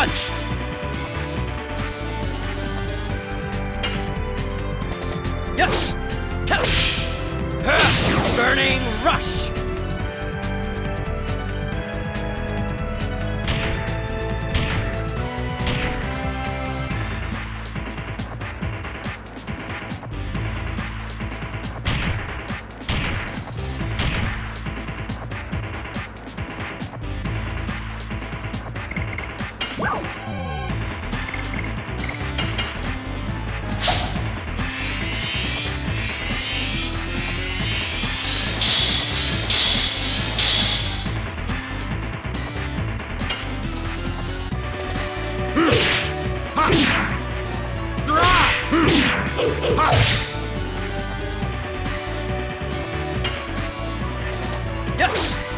Ha! Yes!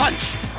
punch.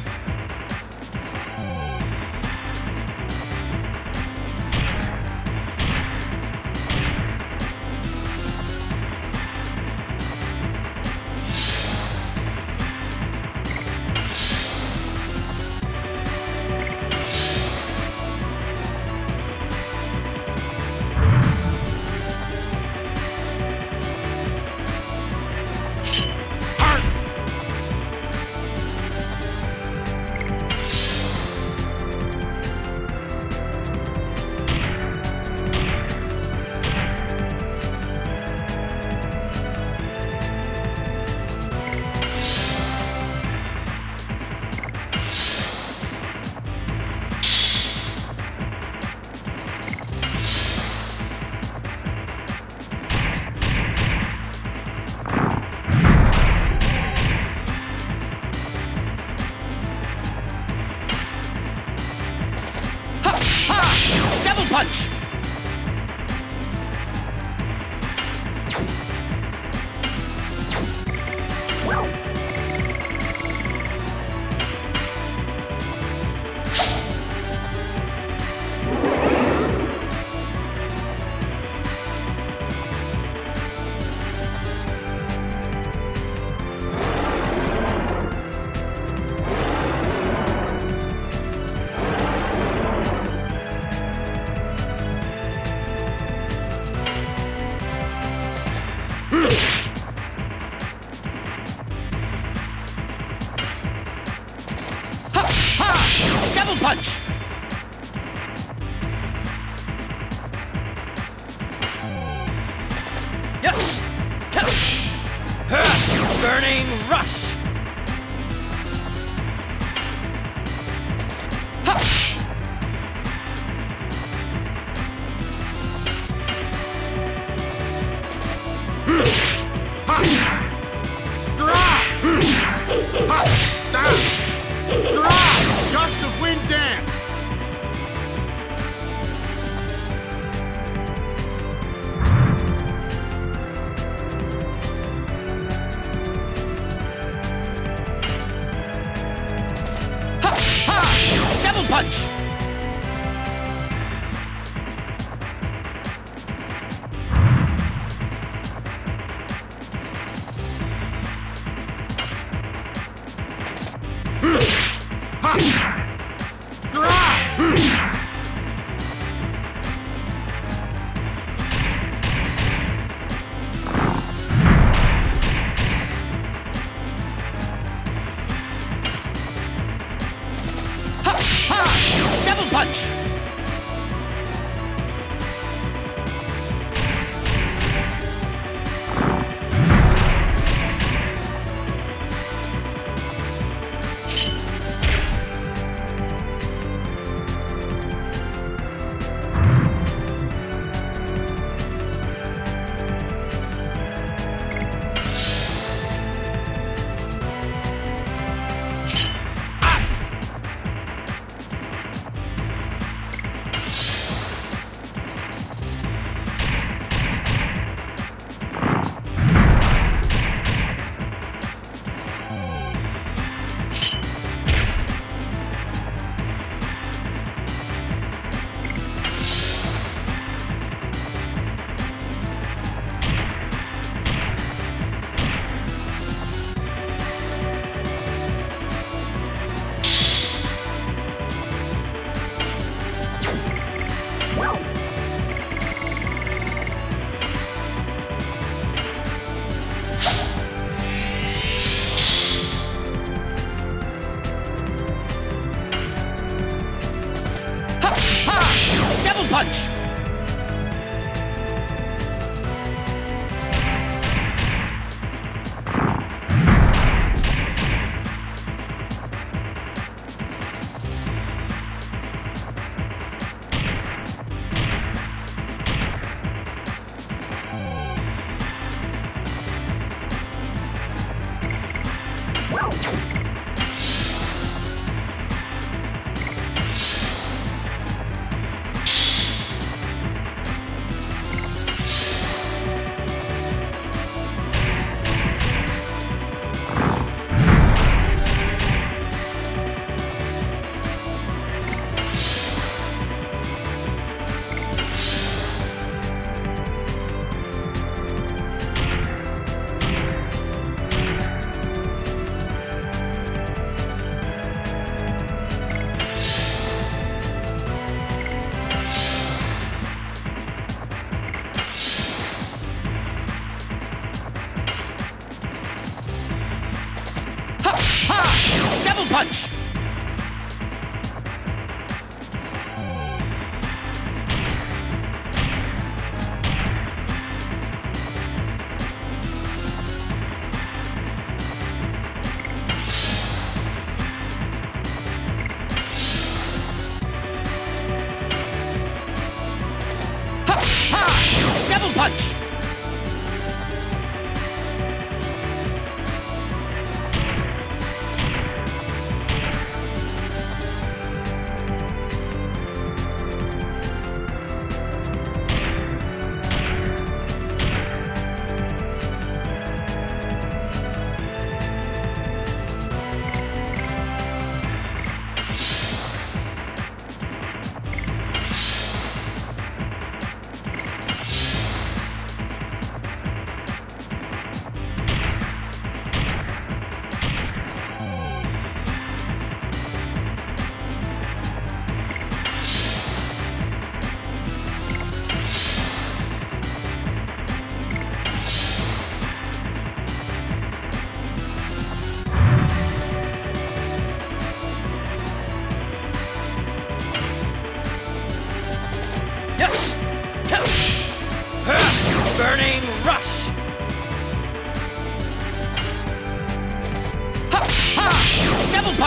Rush! はっ。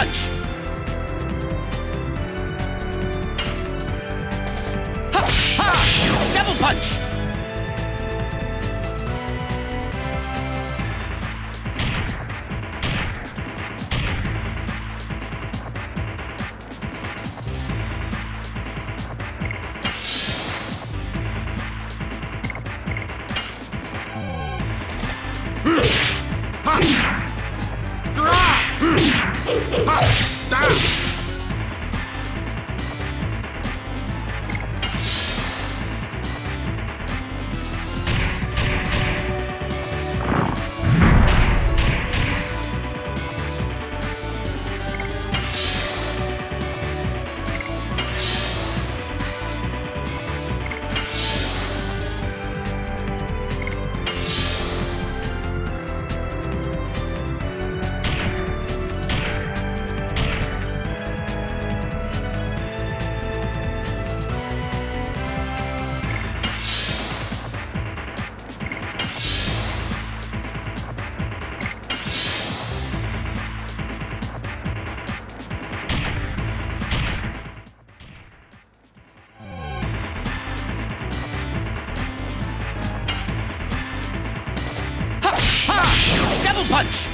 Punch. Ha! Ha! Double punch.